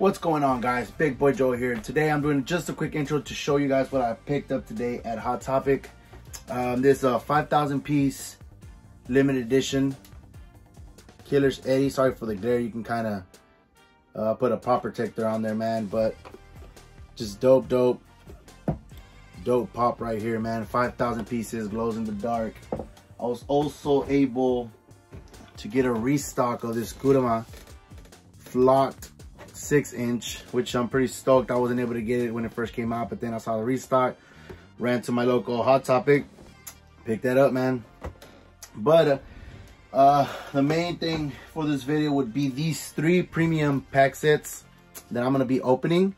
What's going on guys? Big Boy Joe here. Today I'm doing just a quick intro to show you guys what I picked up today at Hot Topic. Um, this uh, 5,000 piece limited edition Killer's Eddie. Sorry for the glare. You can kind of uh, put a pop protector on there, man. But just dope, dope, dope pop right here, man. 5,000 pieces, glows in the dark. I was also able to get a restock of this Kurama flocked six inch, which I'm pretty stoked. I wasn't able to get it when it first came out, but then I saw the restock, ran to my local Hot Topic, picked that up, man. But uh, uh, the main thing for this video would be these three premium pack sets that I'm to be opening.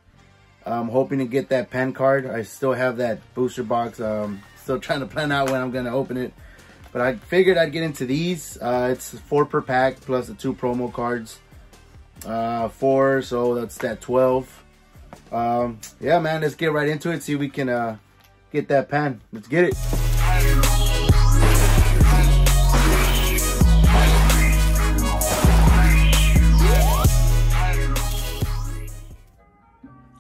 I'm hoping to get that Pan card. I still have that booster box. Um, still trying to plan out when I'm to open it. But I figured I'd get into these. Uh, it's four per pack plus the two promo cards. Uh, four, so that's that 12. Um, yeah, man, let's get right into it. See if we can uh, get that Pan. Let's get it.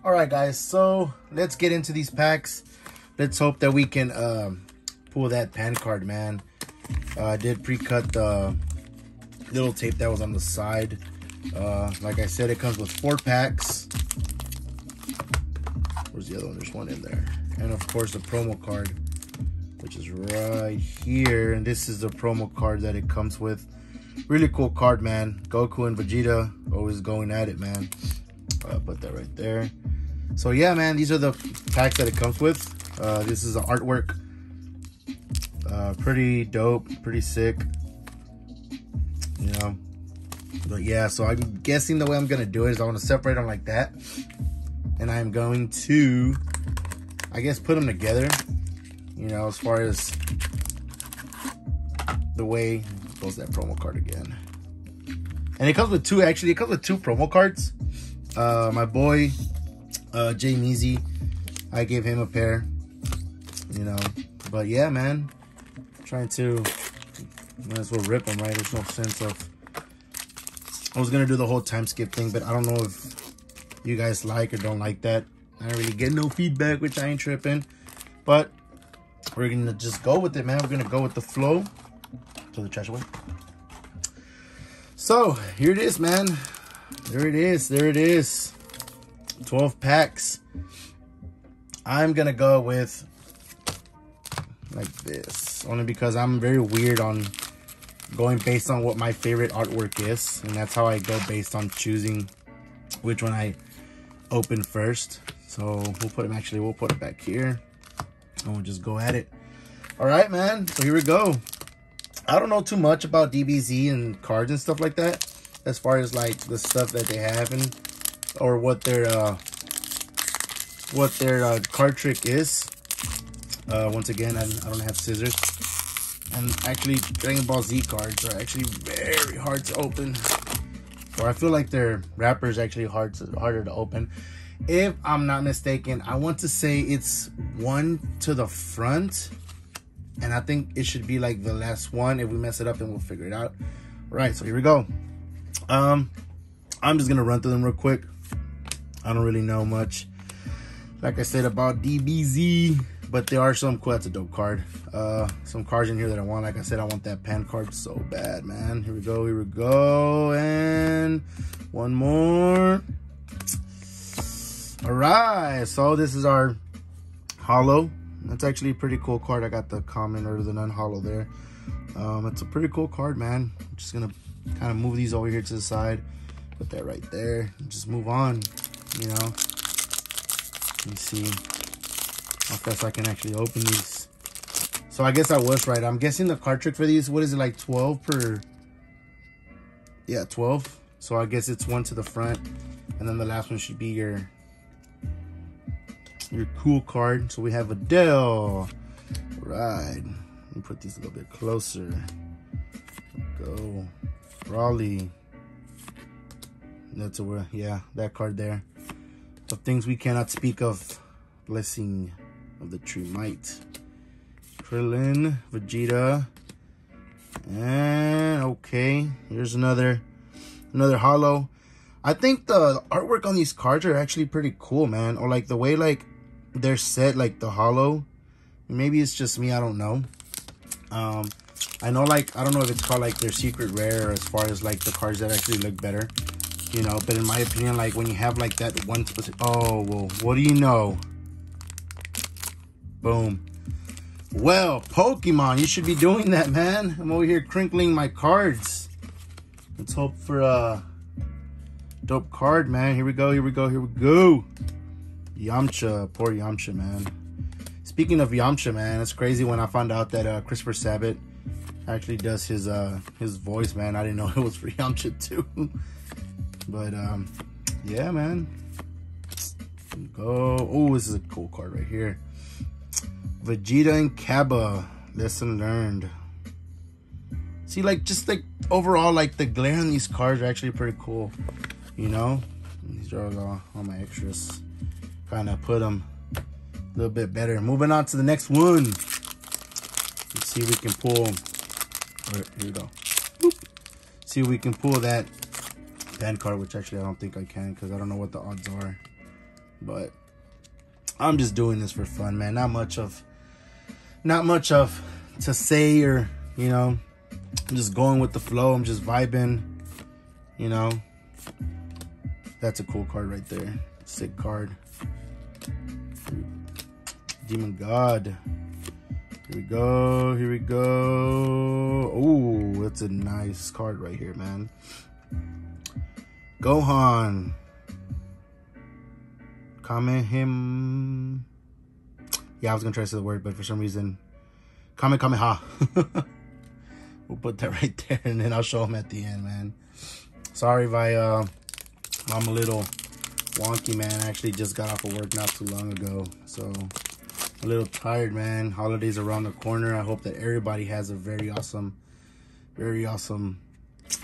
All right, guys, so let's get into these packs. Let's hope that we can um, pull that pan card, man. Uh, I did pre-cut the little tape that was on the side. Uh, like I said, it comes with four packs. Where's the other one? There's one in there. And of course, the promo card, which is right here. And this is the promo card that it comes with. Really cool card, man. Goku and Vegeta always going at it, man. Uh, put that right there. So yeah, man, these are the packs that it comes with. Uh, this is the artwork uh, pretty dope, pretty sick. You know, but yeah, so I'm guessing the way I'm gonna do it is I want to separate them like that, and I'm going to, I guess, put them together. You know, as far as the way goes that promo card again. And it comes with two, actually, it comes with two promo cards. Uh, my boy, uh, Jay Meezy, I gave him a pair, you know. But yeah, man, trying to might as well rip them, right? There's no sense of... I was going to do the whole time skip thing, but I don't know if you guys like or don't like that. I don't really get no feedback, which I ain't tripping. But we're going to just go with it, man. We're going to go with the flow. Throw the trash away. So, here it is, man. There it is. There it is. 12 packs. I'm going to go with like this only because i'm very weird on going based on what my favorite artwork is and that's how i go based on choosing which one i open first. So we'll put them actually we'll put it back here and we'll just go at it. All right man so here we go. I don't know too much about dbz and cards and stuff like that as far as like the stuff that they have and or what their uh what their uh, card trick is. Uh, once again, I, I don't have scissors. And actually, Dragon Ball Z cards are actually very hard to open. Or I feel like their wrappers actually hard to, harder to open. If I'm not mistaken, I want to say it's one to the front. And I think it should be like the last one. If we mess it up, then we'll figure it out. All right, so here we go. Um, I'm just going to run through them real quick. I don't really know much. Like I said about DBZ, but there are some cool. That's a dope card. Uh, some cards in here that I want. Like I said, I want that Pan card so bad, man. Here we go. Here we go. And one more. All right. So this is our hollow. That's actually a pretty cool card. I got the common or the non-hollow there. Um, it's a pretty cool card, man. I'm just gonna kind of move these over here to the side. Put that right there. just move on. You know. Let me see how guess I can actually open these. So I guess I was right. I'm guessing the card trick for these, what is it, like 12 per... Yeah, 12. So I guess it's one to the front. And then the last one should be your your cool card. So we have Adele. Right. Let me put these a little bit closer. Go. Raleigh. That's a yeah, that card there. Of things we cannot speak of. Blessing of the True Might. Krillin, Vegeta, and okay, here's another another hollow. I think the artwork on these cards are actually pretty cool, man. Or like the way like they're set, like the hollow. Maybe it's just me, I don't know. Um, I know like, I don't know if it's called like their secret rare as far as like the cards that actually look better. You know, but in my opinion, like when you have like that one specific, oh, well, what do you know? Boom. Well, Pokemon, you should be doing that, man. I'm over here crinkling my cards. Let's hope for a dope card, man. Here we go, here we go, here we go. Yamcha, poor Yamcha, man. Speaking of Yamcha, man, it's crazy when I found out that uh, Christopher Sabat actually does his uh, his voice, man. I didn't know it was for Yamcha too. but um, yeah, man. Go. Oh, this is a cool card right here. Vegeta and Cabba. Lesson learned. See, like, just like overall, like the glare on these cards are actually pretty cool. You know, these are all, uh, all my extras. Kind of put them a little bit better. Moving on to the next one. Let's see if we can pull. Right, here we go. See if we can pull that Pan card, which actually I don't think I can because I don't know what the odds are. But I'm just doing this for fun, man. Not much of not much of to say or, you know, I'm just going with the flow. I'm just vibing, you know. That's a cool card right there. Sick card. Demon God. Here we go. Here we go. Oh, that's a nice card right here, man. Gohan. Comment him. Yeah, I was gonna try to say the word, but for some reason, Kamehameha. we'll put that right there, and then I'll show them at the end, man. Sorry if I, uh, I'm a little wonky, man. I actually just got off of work not too long ago, so a little tired, man. Holidays around the corner. I hope that everybody has a very awesome, very awesome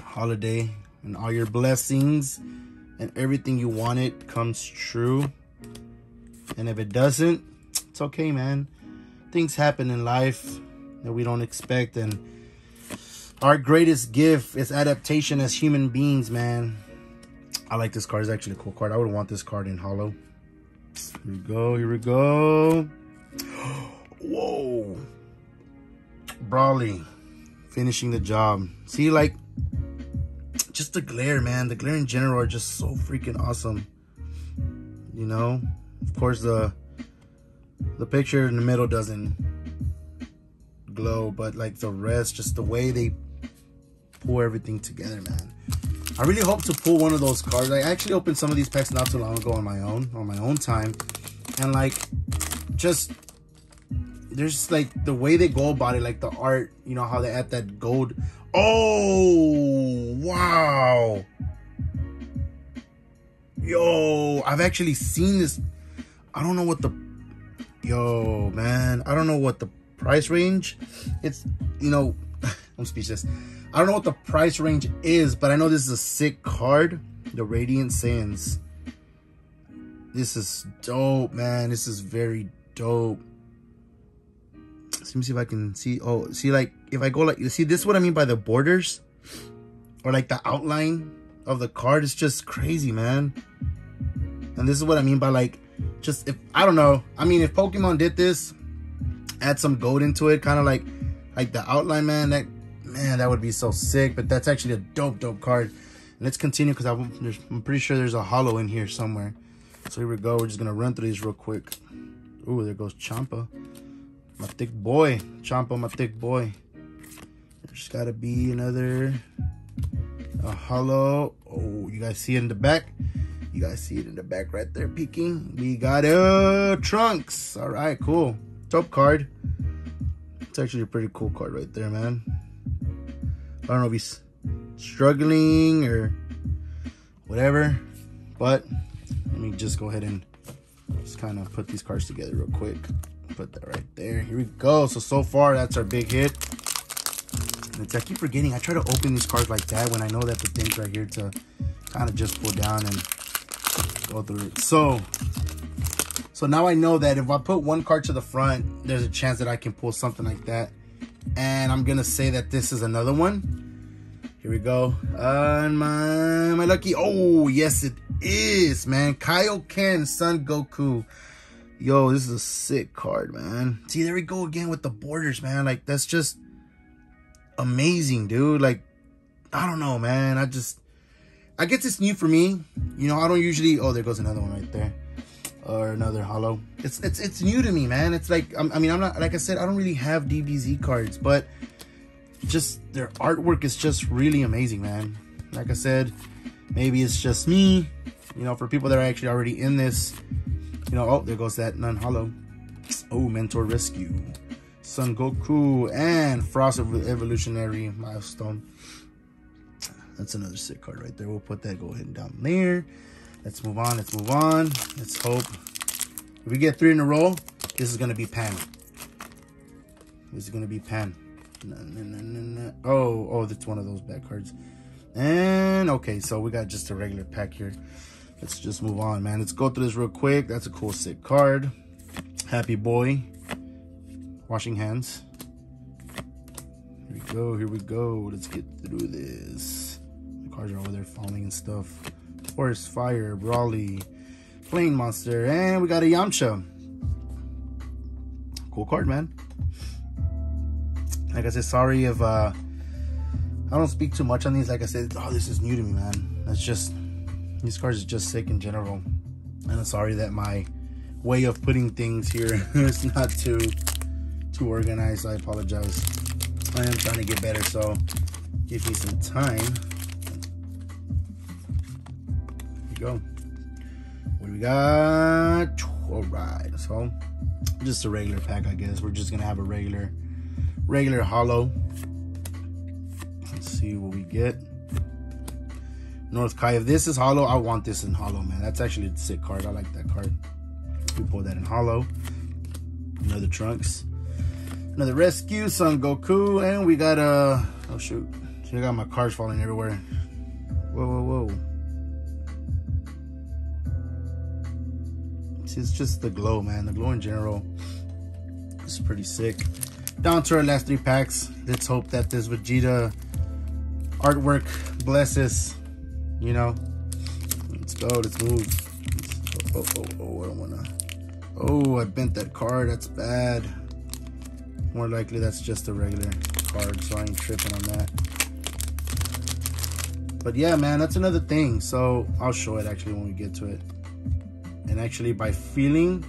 holiday, and all your blessings and everything you wanted comes true. And if it doesn't, it's okay, man. Things happen in life that we don't expect. And our greatest gift is adaptation as human beings, man. I like this card. It's actually a cool card. I would want this card in hollow. Here we go. Here we go. Whoa. Broly. Finishing the job. See, like, just the glare, man. The glare in general are just so freaking awesome. You know? Of course, the the picture in the middle doesn't glow, but like the rest, just the way they pull everything together, man. I really hope to pull one of those cards. I actually opened some of these packs not too long ago on my own, on my own time. And like, just, there's like the way they go about it, like the art, you know, how they add that gold. Oh, wow. Yo, I've actually seen this. I don't know what the yo, man, I don't know what the price range. It's, you know, I'm speechless. I don't know what the price range is, but I know this is a sick card. The Radiant Sands. This is dope, man. This is very dope. Let me see if I can see. Oh, see, like, if I go like, you see, this is what I mean by the borders. Or like the outline of the card. It's just crazy, man. And this is what I mean by like, just if I don't know. I mean, if Pokemon did this, add some gold into it, kind of like like the outline, man. That man, that would be so sick. But that's actually a dope, dope card. Let's continue because I'm, I'm pretty sure there's a hollow in here somewhere. So here we go. We're just gonna run through these real quick. Ooh, there goes Champa, my thick boy. Champa, my thick boy. There's gotta be another a hollow. Oh, you guys see it in the back? You guys see it in the back right there peeking. We got uh trunks. All right, cool. Top card. It's actually a pretty cool card right there, man. I don't know if he's struggling or whatever, but let me just go ahead and just kind of put these cards together real quick. Put that right there. Here we go. So, so far, that's our big hit. It's, I keep forgetting. I try to open these cards like that when I know that the thing's right here to kind of just pull down and go through it. So, so now I know that if I put one card to the front, there's a chance that I can pull something like that. And I'm going to say that this is another one. Here we go. Uh, my, my lucky. Oh, yes, it is, man. Kyle Kaioken Son Goku. Yo, this is a sick card, man. See, there we go again with the borders, man. Like, that's just amazing, dude. Like, I don't know, man. I just, I guess it's new for me. You know, I don't usually, oh, there goes another one right there. Or another hollow. It's, it's, it's new to me, man. It's like, I mean, I'm not, like I said, I don't really have DBZ cards, but just their artwork is just really amazing, man. Like I said, maybe it's just me. You know, for people that are actually already in this, you know, oh, there goes that non-hollow. Oh, Mentor Rescue. Son Goku and Frost Evolutionary Milestone. That's another sick card right there. We'll put that go ahead and down there. Let's move on. Let's move on. Let's hope. If we get three in a row, this is going to be Pan. This is going to be Pan. Oh, oh, that's one of those bad cards. And okay, so we got just a regular pack here. Let's just move on, man. Let's go through this real quick. That's a cool sick card. Happy boy. Washing hands. Here we go, here we go. Let's get through this. Cards are over there falling and stuff. Forest Fire, Broly, Plane Monster, and we got a Yamcha. Cool card, man like I said, sorry if uh, I don't speak too much on these. Like I said, oh, this is new to me, man. That's just, these cards are just sick in general. And I'm sorry that my way of putting things here is not too, too organized. I apologize. I am trying to get better, so give me some time. Go. What do we got? All right, so just a regular pack, I guess. We're just gonna have a regular regular hollow. Let's see what we get. North Kai. If this is hollow, I want this in hollow, man. That's actually a sick card. I like that card. We pull that in hollow. Another Trunks. Another Rescue, Son Goku. And we got a... Uh, oh, shoot. I got my cards falling everywhere. Whoa, whoa, whoa. It's just the glow, man. The glow in general is pretty sick down to our last three packs. Let's hope that this Vegeta artwork blesses, you know. Let's go, let's move. Oh, oh, oh, oh, I don't wanna. Oh, I bent that card, that's bad. More likely that's just a regular card, so I ain't tripping on that. But yeah, man, that's another thing. So I'll show it actually when we get to it. And actually by feeling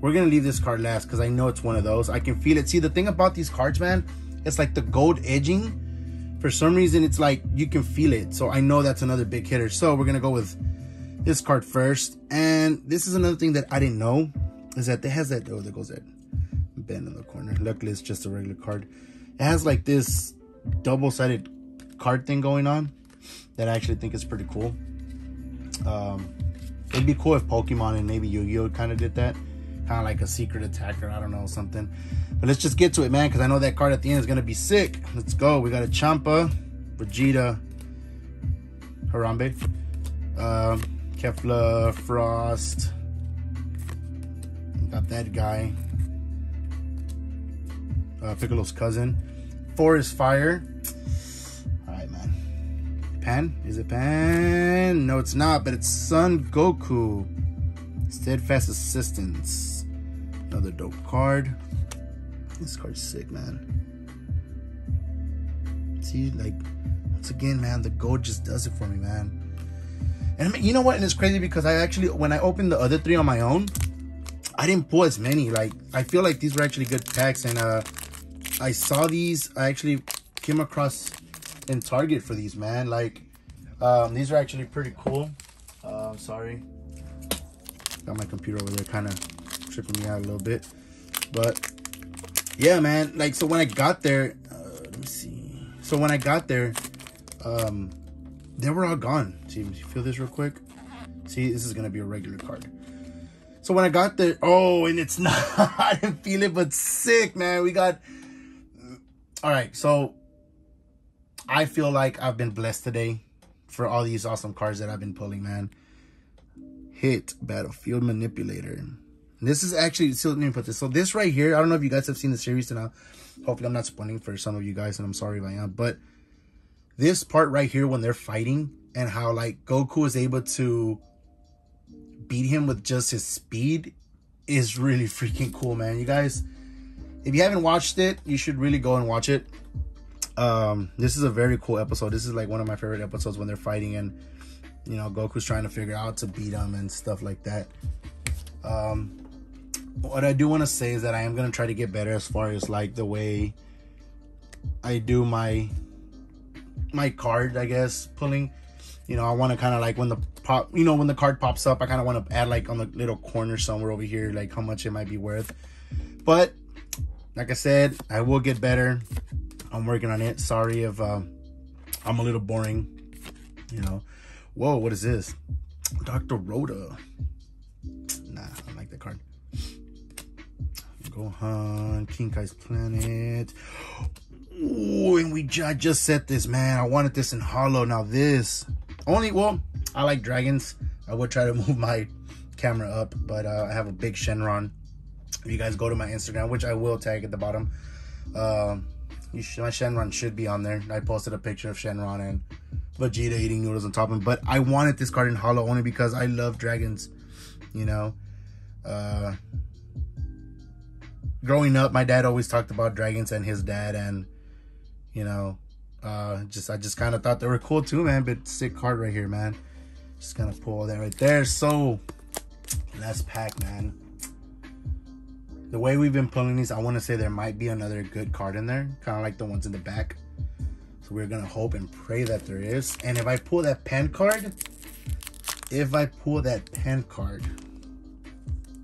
we're gonna leave this card last because I know it's one of those. I can feel it. See, the thing about these cards, man, it's like the gold edging. For some reason, it's like you can feel it. So I know that's another big hitter. So we're gonna go with this card first. And this is another thing that I didn't know is that it has that. Oh, there goes that bend in the corner. Luckily, it's just a regular card. It has like this double-sided card thing going on that I actually think is pretty cool. Um, it'd be cool if Pokemon and maybe Yu-Gi-Oh kind of did that kind of like a secret attacker. I don't know, something. But let's just get to it, man, because I know that card at the end is going to be sick. Let's go. We got a Champa, Vegeta, Harambe, um, Kefla, Frost. Got that guy. Uh, Piccolo's cousin. Forest Fire. Pan? Is it Pan? No, it's not, but it's Son Goku. Steadfast Assistance. Another dope card. This card's sick, man. See, like, once again, man, the gold just does it for me, man. And you know what? And it's crazy because I actually, when I opened the other three on my own, I didn't pull as many. Like, I feel like these were actually good packs. And uh, I saw these. I actually came across in Target for these, man. Like, um, these are actually pretty cool. Uh, sorry. Got my computer over there kind of tripping me out a little bit. But yeah, man, like so when I got there, uh, let me see. So when I got there, um, they were all gone. See, you feel this real quick? See, this is gonna be a regular card. So when I got there, oh, and it's not, I didn't feel it, but sick, man. We got, all right, so I feel like I've been blessed today for all these awesome cards that I've been pulling, man. Hit Battlefield Manipulator. This is actually, so let me put this. So this right here, I don't know if you guys have seen the series and hopefully I'm not spoiling for some of you guys and I'm sorry if I am, but this part right here when they're fighting and how like Goku is able to beat him with just his speed is really freaking cool, man. You guys, if you haven't watched it, you should really go and watch it. Um, this is a very cool episode. This is like one of my favorite episodes when they're fighting and you know Goku's trying to figure out to beat him and stuff like that. Um, what I do want to say is that I am gonna try to get better as far as like the way I do my my card, I guess, pulling. You know, I want to kind of like when the pop, you know, when the card pops up, I kind of want to add like on the little corner somewhere over here, like how much it might be worth. But like I said, I will get better. I'm working on it. Sorry if uh, I'm a little boring. You know, whoa, what is this? Dr. Rhoda. Nah, I don't like that card. Gohan, King Kai's Planet. Ooh, and we I just set this, man. I wanted this in hollow. Now this, only, well, I like dragons. I would try to move my camera up, but uh, I have a big Shenron. If you guys go to my Instagram, which I will tag at the bottom, uh, my Shenron should be on there. I posted a picture of Shenron and Vegeta eating noodles on top of him. But I wanted this card in hollow only because I love dragons, you know. Uh, growing up, my dad always talked about dragons and his dad and you know, uh, just I just kind of thought they were cool too, man. But sick card right here, man. Just gonna pull that right there. So last pack, man. The way we've been pulling these, I want to say there might be another good card in there, kind of like the ones in the back. So we're gonna hope and pray that there is. And if I pull that Pan card, if I pull that Pan card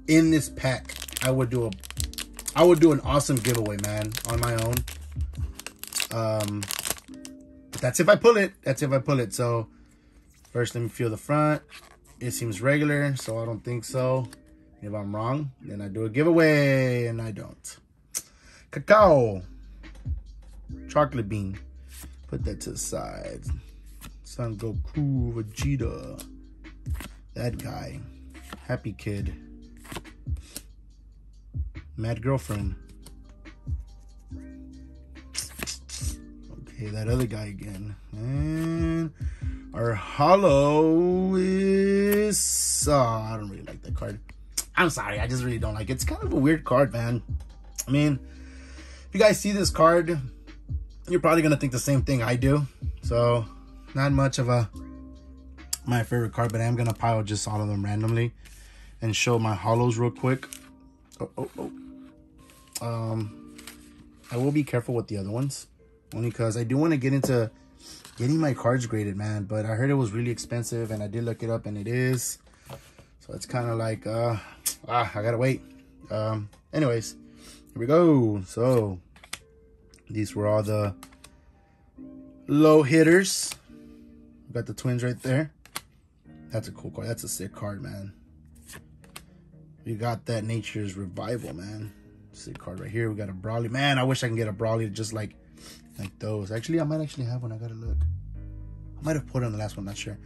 in this pack, I would do a, I would do an awesome giveaway, man, on my own. Um, that's if I pull it. That's if I pull it. So first, let me feel the front. It seems regular, so I don't think so. If I'm wrong, then I do a giveaway, and I don't. Cacao. Chocolate bean. Put that to the side. Son Goku, Vegeta. That guy. Happy kid. Mad girlfriend. Okay, that other guy again. And our hollow is... Oh, I don't really. I'm sorry, I just really don't like it. It's kind of a weird card, man. I mean, if you guys see this card, you're probably going to think the same thing I do. So, not much of a my favorite card, but I am going to pile just all of them randomly and show my hollows real quick. Oh, oh, oh. Um, I will be careful with the other ones. Only because I do want to get into getting my cards graded, man. But I heard it was really expensive, and I did look it up, and it is. So it's kind of like, uh, ah, I gotta wait. Um, anyways, here we go. So these were all the low hitters. We Got the twins right there. That's a cool card. That's a sick card, man. We got that Nature's Revival, man. Sick card right here. We got a Broly. Man, I wish I can get a Broly just like like those. Actually, I might actually have one. I gotta look. I might have put it on the last one, not sure.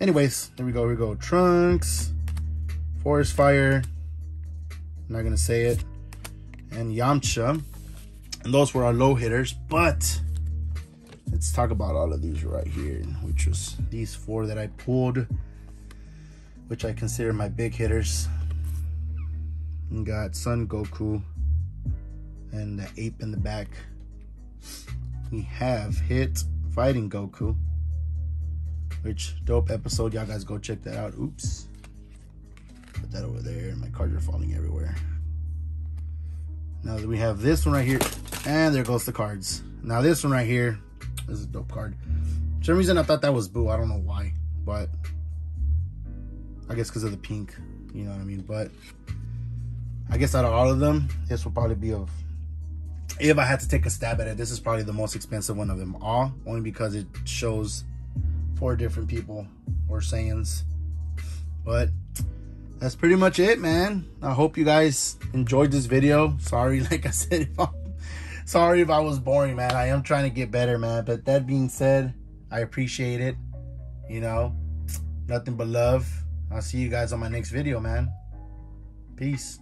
Anyways, there we go. Here we go. Trunks, Forest Fire. I'm not gonna say it. And Yamcha. And those were our low hitters. But let's talk about all of these right here, which was these four that I pulled, which I consider my big hitters. Got Son Goku and the ape in the back we have hit Fighting Goku. Which dope episode. Y'all guys go check that out. Oops. Put that over there. And my cards are falling everywhere. Now that we have this one right here. And there goes the cards. Now this one right here. This is a dope card. For some reason I thought that was Boo. I don't know why. But I guess because of the pink. You know what I mean? But I guess out of all of them, this will probably be of if I had to take a stab at it, this is probably the most expensive one of them all, only because it shows four different people or Saiyans. But that's pretty much it, man. I hope you guys enjoyed this video. Sorry, like I said, if I'm, sorry if I was boring, man. I am trying to get better, man. But that being said, I appreciate it. You know, nothing but love. I'll see you guys on my next video, man. Peace.